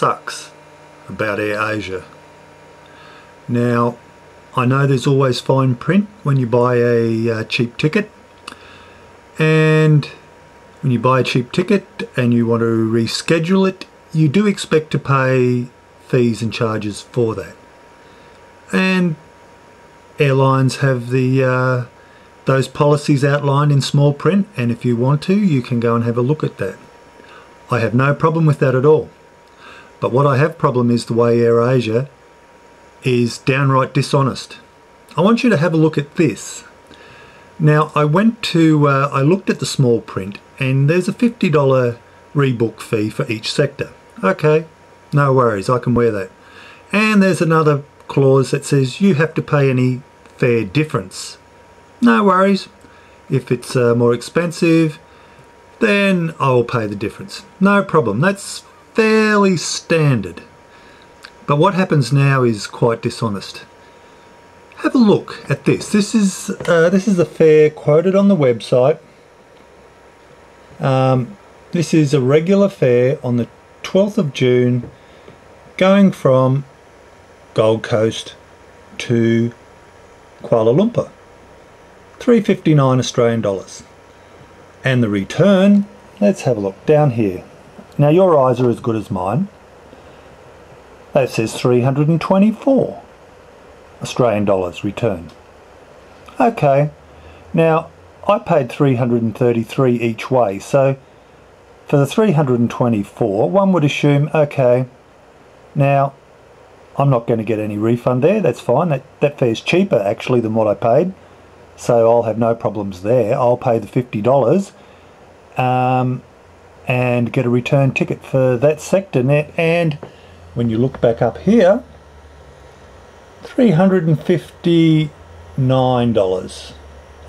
sucks about AirAsia. Now, I know there's always fine print when you buy a uh, cheap ticket and when you buy a cheap ticket and you want to reschedule it you do expect to pay fees and charges for that. And airlines have the uh, those policies outlined in small print and if you want to you can go and have a look at that. I have no problem with that at all but what I have problem is the way AirAsia is downright dishonest. I want you to have a look at this. Now I went to, uh, I looked at the small print and there's a $50 rebook fee for each sector. Okay, no worries, I can wear that. And there's another clause that says you have to pay any fare difference. No worries, if it's uh, more expensive, then I will pay the difference. No problem, that's fairly standard. But what happens now is quite dishonest. Have a look at this. This is uh, this is a fare quoted on the website. Um, this is a regular fare on the 12th of June going from Gold Coast to Kuala Lumpur. 359 Australian dollars. And the return, let's have a look down here. Now your eyes are as good as mine. That says 324 Australian dollars return. Okay, now I paid 333 each way, so for the 324, one would assume, okay, now I'm not going to get any refund there, that's fine, that, that fare's cheaper actually than what I paid, so I'll have no problems there, I'll pay the $50 um, and get a return ticket for that sector net and when you look back up here, $359.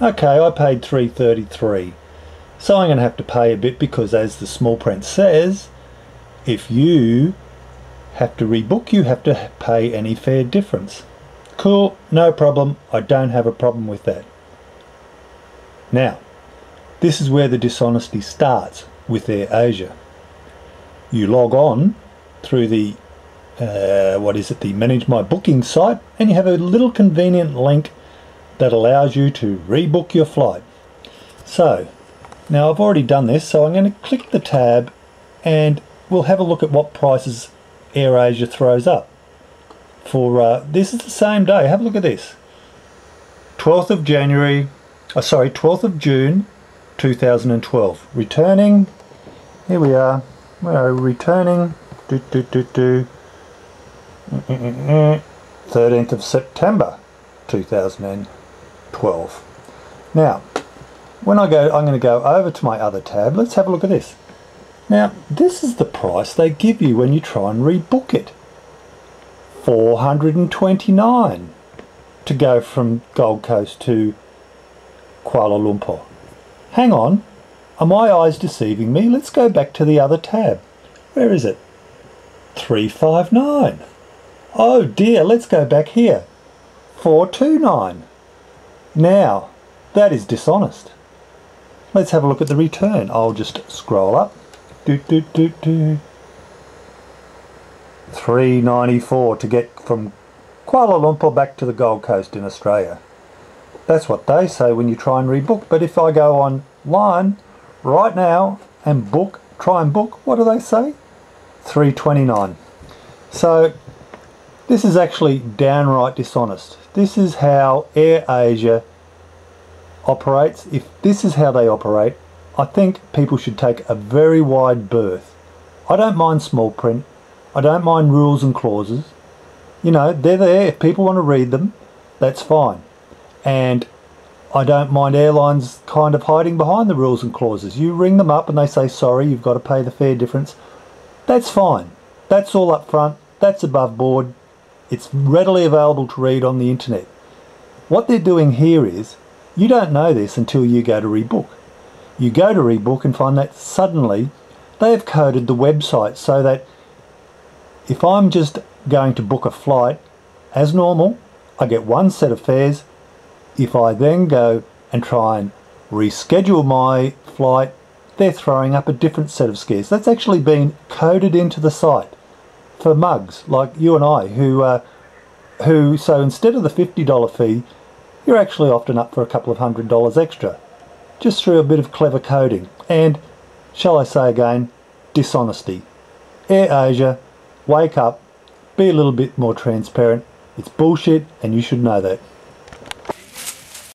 Okay, I paid 333 So I'm going to have to pay a bit because as the small print says, if you have to rebook, you have to pay any fare difference. Cool, no problem. I don't have a problem with that. Now, this is where the dishonesty starts with AirAsia. You log on through the uh, what is it, the Manage My Booking site, and you have a little convenient link that allows you to rebook your flight. So, now I've already done this, so I'm going to click the tab and we'll have a look at what prices AirAsia throws up. For uh, this is the same day, have a look at this. 12th of January, oh, sorry, 12th of June 2012. Returning, here we are, we are returning, do, do, do, do, 13th of September 2012. Now, when I go, I'm going to go over to my other tab. Let's have a look at this. Now, this is the price they give you when you try and rebook it. 429 to go from Gold Coast to Kuala Lumpur. Hang on, are my eyes deceiving me? Let's go back to the other tab. Where is it? 359. Oh dear, let's go back here. 429. Now, that is dishonest. Let's have a look at the return. I'll just scroll up. Do, do, do, do. 394 to get from Kuala Lumpur back to the Gold Coast in Australia. That's what they say when you try and rebook. But if I go online right now and book, try and book, what do they say? 329. So this is actually downright dishonest. This is how AirAsia operates. If this is how they operate, I think people should take a very wide berth. I don't mind small print. I don't mind rules and clauses. You know, they're there. If people want to read them, that's fine. And I don't mind airlines kind of hiding behind the rules and clauses. You ring them up and they say, sorry, you've got to pay the fare difference. That's fine. That's all up front. That's above board. It's readily available to read on the internet. What they're doing here is, you don't know this until you go to rebook. You go to rebook and find that suddenly they have coded the website so that if I'm just going to book a flight as normal, I get one set of fares. If I then go and try and reschedule my flight, they're throwing up a different set of scares. That's actually been coded into the site. for mugs like you and I, who, uh, who so instead of the $50 fee, you're actually often up for a couple of hundred dollars extra, just through a bit of clever coding and, shall I say again, dishonesty. Air Asia, wake up, be a little bit more transparent. It's bullshit and you should know that.